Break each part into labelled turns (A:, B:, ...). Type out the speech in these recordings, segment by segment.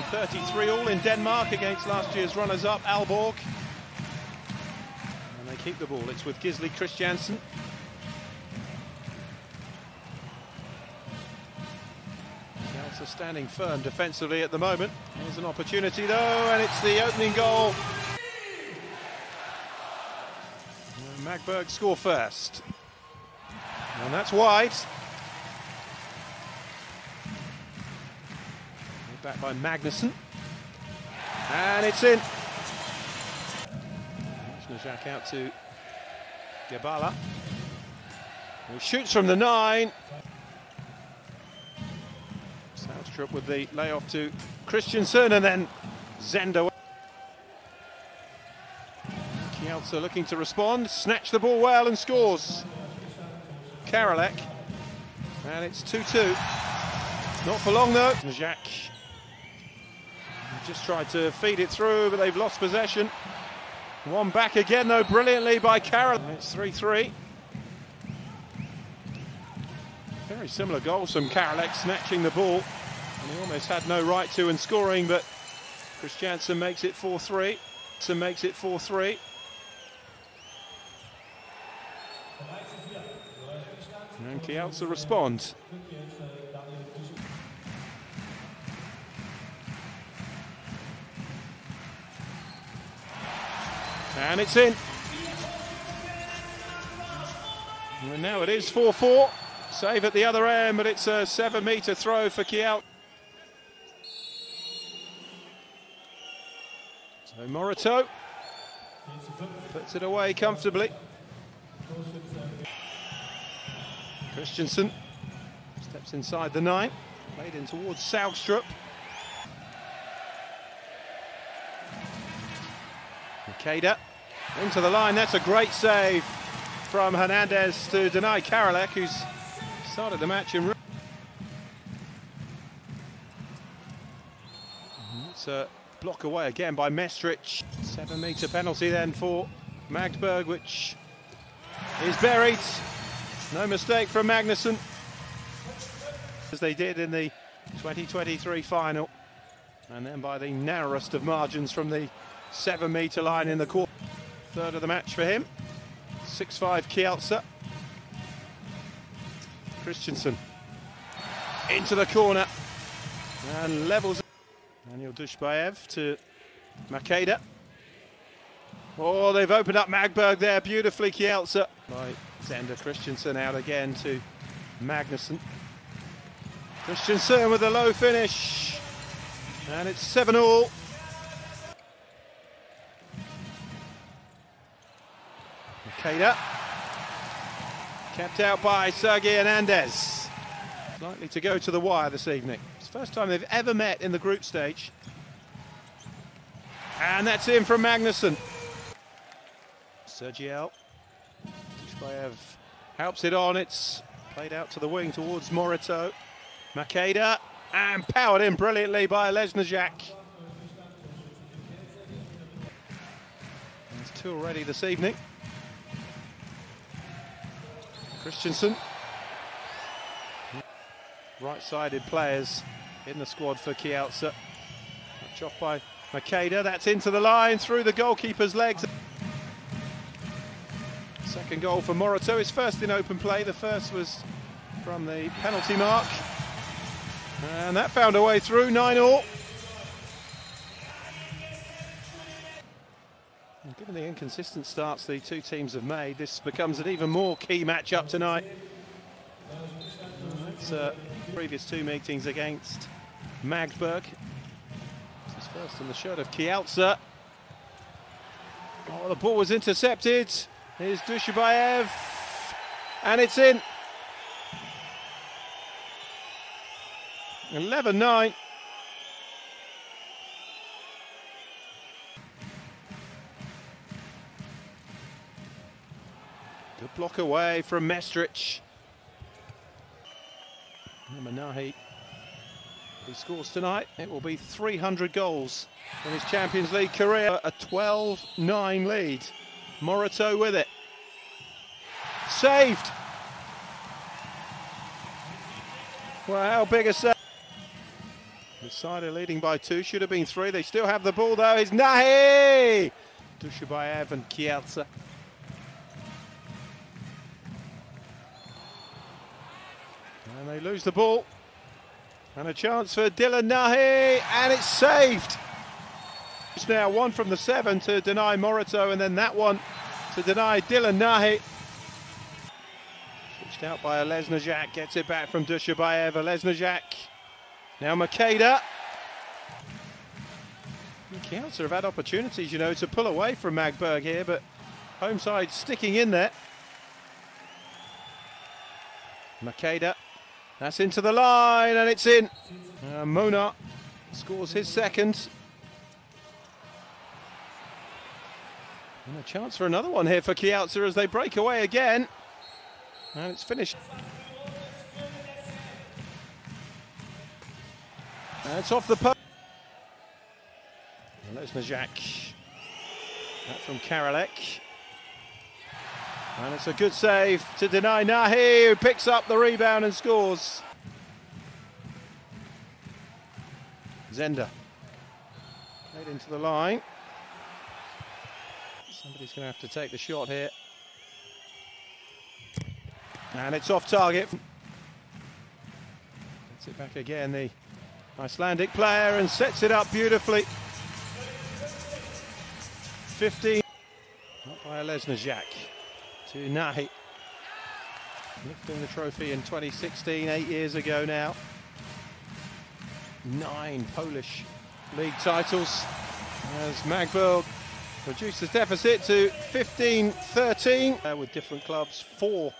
A: scoring 33 all in Denmark against last year's runners-up Aalborg. And they keep the ball. It's with Gisli Kristjansson. Kielce standing firm defensively at the moment. Here's an opportunity though, and it's the opening goal. And Magdeburg score first. And that's wide. Back by Magnusson. And it's in. Jack out to Gebala. Who shoots from the nine. Saugstrup with the layoff to Kristjansson and then Zender. Kielce looking to respond, snatch the ball well and scores. Karalek. And it's 2-2. Not for long though. Jacques just tried to feed it through, but they've lost possession. One back again, though, brilliantly by Carroll. It's 3-3. Very similar goals from Karalek snatching the ball. And he almost had no right to and scoring, but Chris Kristjansson makes it 4-3. So makes it 4-3. And Kielce responds. And it's in. And now it is 4-4. Save at the other end, but it's a seven-metre throw for Kiel. So Moryto puts it away comfortably. Kristjansson steps inside the nine, played in towards Saugstrup. Maqueda into the line. That's a great save from Hernandez to deny Karalek, who's started the match in. Mhm, it's a block away again by Mestric. Seven metre penalty then for Magdeburg, which is buried. No mistake from Magnusson. As they did in the 2023 final. And then by the narrowest of margins from the seven metre line in the quarter. Third of the match for him. 6-5 Kielce. Christensen into the corner and levels. Daniel Dujshebaev to Maqueda. Oh, they've opened up Magdeburg there beautifully, Kielce. By Zender Kristjansson out again to Magnusson. Christensen with a low finish. And it's 7 all. Maqueda. Kept out by Sergei Hernandez. Likely to go to the wire this evening. It's the first time they've ever met in the group stage. And that's in from Magnusson. Surgiel. Dujshebaev helps it on. It's played out to the wing towards Moryto. Maqueda. And powered in brilliantly by Lesnjak. There's two already this evening. Kristjansson. Right-sided players in the squad for Kielce. Touch off by Maqueda. That's into the line, through the goalkeeper's legs. Second goal for Moryto. His first in open play. The first was from the penalty mark. And that found a way through, 9-all. Given the inconsistent starts the two teams have made, this becomes an even more key matchup tonight. It's uh, previous two meetings against Magdeburg. This is first in the shirt of Kielce. Oh, the ball was intercepted. Here's Dujshebaev. And it's in. 11-9. Block away from Mestric. Manahi, he scores tonight. It will be 300 goals in his Champions League career. A 12-9 lead. Moryto with it. Saved. Well, how big a save. Cider leading by two, should have been three. They still have the ball though. It's Nahi! Dujshebaev and Kielce. And they lose the ball. And a chance for Dylan Nahi, and it's saved. It's now one from the seven to deny Moryto, and then that one to deny Dylan Nahi. Switched out by Alesnjak, gets it back from Dujshebaev. Alesnjak. Now Maqueda. Kielce have had opportunities, you know, to pull away from Magdeburg here, but home side sticking in there. Maqueda that's into the line and it's in. Uh, Monar scores his second. And a chance for another one here for Kielce as they break away again. And it's finished. And it's off the post. Lesnajak. That from Karalek. And it's a good save to deny Nahi, who picks up the rebound and scores. Zender. Played into the line. Somebody's going to have to take the shot here. And it's off target. Gets it back again, the Icelandic player, and sets it up beautifully. 15. Not by Lesnajak to Nahi. Lifting the trophy in 2016, eight years ago now. Nine Polish league titles as Magdeburg reduces deficit to 15-13 uh, with different clubs, four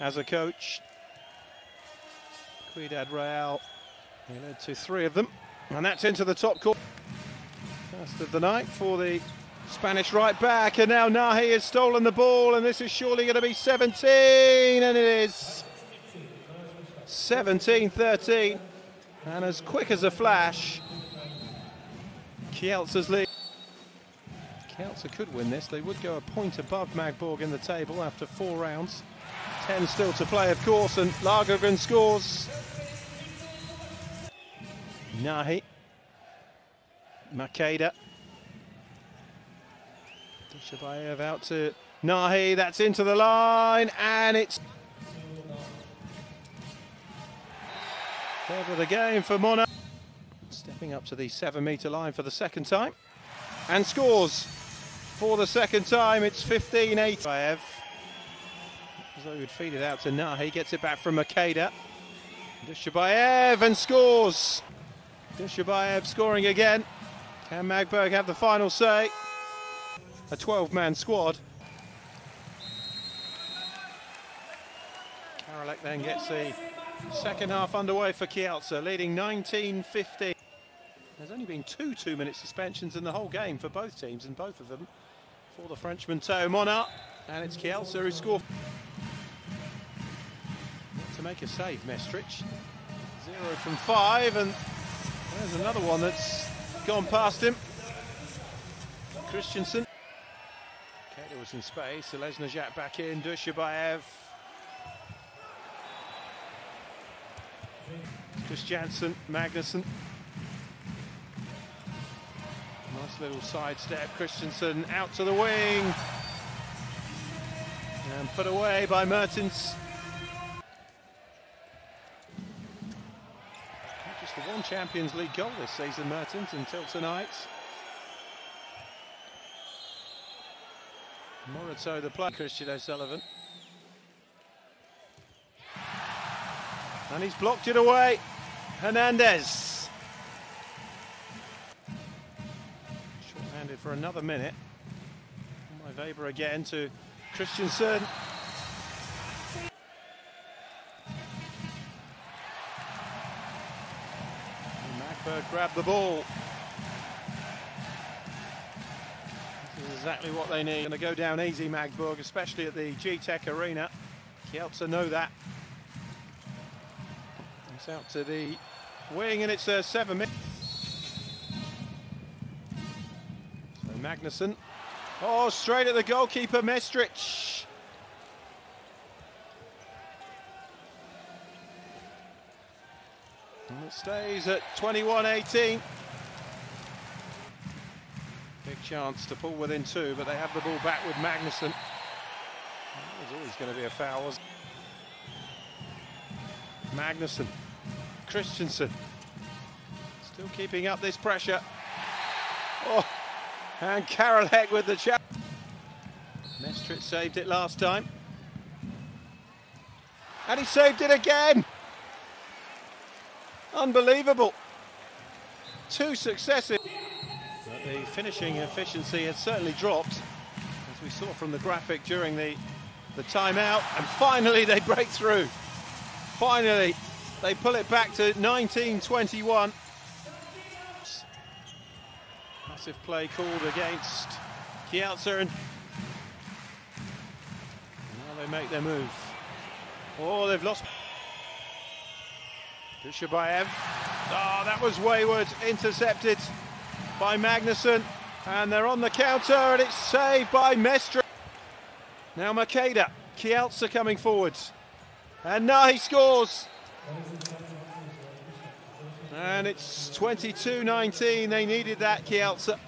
A: as a coach. Ciudad Real he led to three of them and that's into the top court. First of the night for the Spanish right back, and now Nahi has stolen the ball, and this is surely going to be 17, and it is 17-13. And as quick as a flash, Kielce's lead. Kielce could win this. They would go a point above Magdeburg in the table after four rounds. Ten still to play, of course, and Lagergren scores. Nahi. Maqueda. Shabayev out to Nahi, that's into the line, and it's third of the game for Monar. Stepping up to the seven metre line for the second time, and scores for the second time. It's 15-8. As though he would feed it out to Nahi, gets it back from Maqueda. Dujshebaev and scores. Dujshebaev scoring again. Can Magdeburg have the final say? A 12-man squad. Karalek then gets the second half underway for Kielce, leading 19-15. There's only been two two-minute suspensions in the whole game for both teams, and both of them for the Frenchman Théo Monar. And it's Kielce who scored to make a save, Mestric. Zero from five, and there's another one that's gone past him. Christensen. Was some space. Lesnajak back in. Dujshebaev. Kristjansson, Magnusson. Nice little sidestep. Christensen out to the wing. And put away by Mertens. Just the one Champions League goal this season, Mertens, until tonight. Moryto, the play, Christian O'Sullivan. And he's blocked it away. Hernandez. Short-handed for another minute. My Weber again to Christensen. Magdeburg grabbed the ball. Exactly what they need. Going to go down easy, Magdeburg, especially at the GETEC Arena. Kielce know that. It's out to the wing, and it's a seven minutes. So Magnusson. Oh, straight at the goalkeeper, Mestric. Well, stays at 21-18. Chance to pull within two, but they have the ball back with Magnusson. There's always going to be a foul. Magnusson, Christensen, still keeping up this pressure. Oh, and Karalek with the chance. Mestric saved it last time. And he saved it again. Unbelievable. Two successive. The finishing efficiency has certainly dropped, as we saw from the graphic during the, the timeout. And finally they break through. Finally, they pull it back to 1921. Massive play called against Kielce. And now they make their move. Oh, they've lost. Dujshebaev. Oh, that was wayward, intercepted by Magnusson. And they're on the counter, and it's saved by Mestric. Now Maqueda, Kielce coming forwards. And now he scores. And it's 22-19. They needed that, Kielce.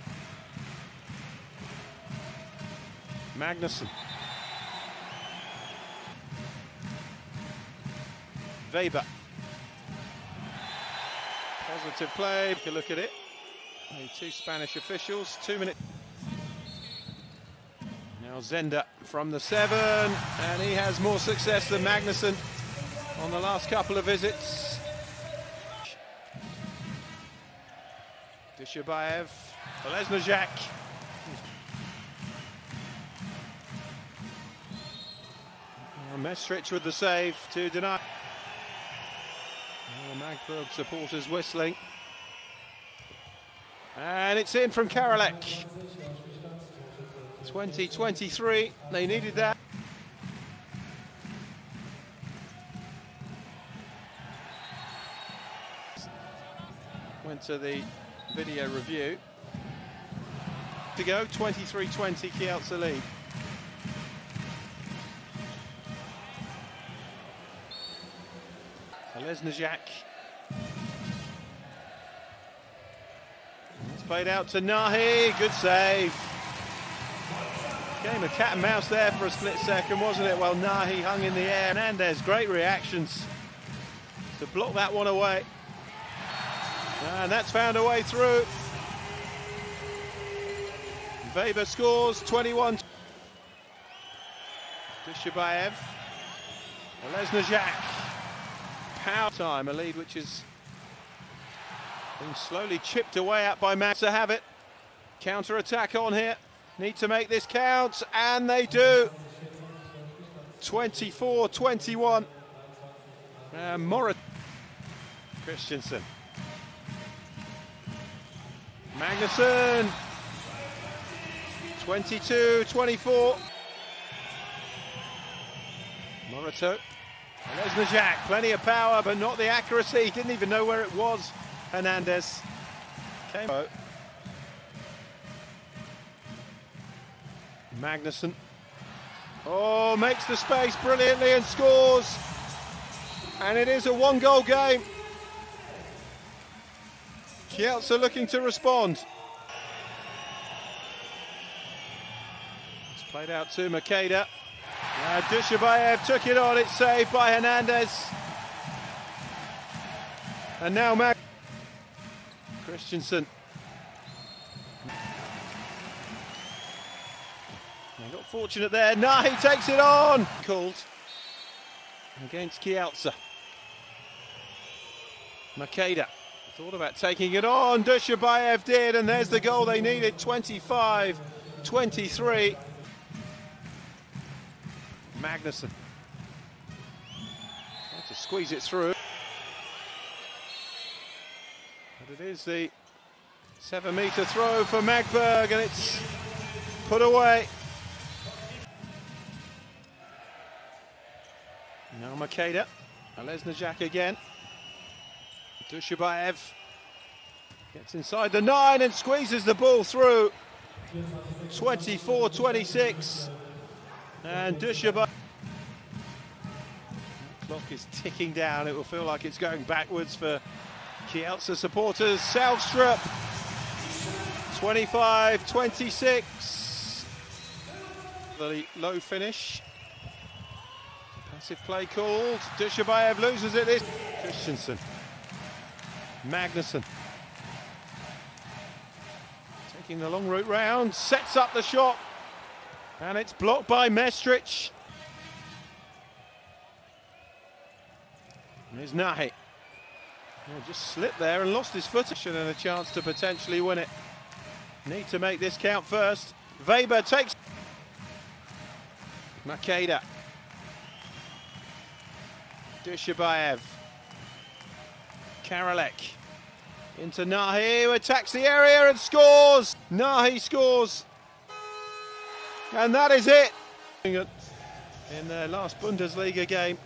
A: Magnusson. Weber. Positive play. if you look at it. Two Spanish officials. Two minutes. Now Zender from the seven, and he has more success than Magnusson on the last couple of visits. Dujshebaev, Lesnajak. Mestric with the save to deny. Oh, supporters whistling. And it's in from Karalek. 2023, they needed that. Went to the video review. To go, 23-20 Kielce lead. Lesnajak. Played out to Nahi, good save. Game of cat and mouse there for a split second, wasn't it? Well, Nahi hung in the air. Hernandez, great reactions to block that one away. And that's found a way through. Weber scores 21. Dujshebaev. Lesnajak. Power time, a lead which is being slowly chipped away at by Max to have it. Counter attack on here. Need to make this count, and they do. 24-21. Uh, Morit Christensen. Magnusson. 22-24. Moryto. Lesnajak, plenty of power, but not the accuracy. He didn't even know where it was. Hernandez came out. Magnusson. Oh, makes the space brilliantly and scores. And it is a one-goal game. Kielce looking to respond. It's played out to Maqueda. Uh, Dujshebaev took it on, it's saved by Hernandez. And now Mag Christensen. They got fortunate there. Nah, he takes it on. Called against Kielce. Maqueda thought about taking it on. Dujshebaev did, and there's the goal they needed. 25 23. Magnusson. Had to squeeze it through. But it is the seven metre throw for Magdeburg, and it's put away. Now Maqueda. Lesnajak again. Dujshebaev gets inside the nine and squeezes the ball through. 24-26. And Dujshebaev. Clock is ticking down. It will feel like it's going backwards for Kielce supporters, Selstrup, 25-26. The low finish. Passive play called. Dujshebaev loses it. This Christensen. Magnusson. Taking the long route round, sets up the shot. And it's blocked by Mestric. Here's Nahi. Oh, just slipped there and lost his footage and a chance to potentially win it. Need to make this count first. Weber takes Maqueda. Dujshebaev. Karalek. Into Nahi, who attacks the area and scores! Nahi scores. And that is it. In their last Bundesliga game.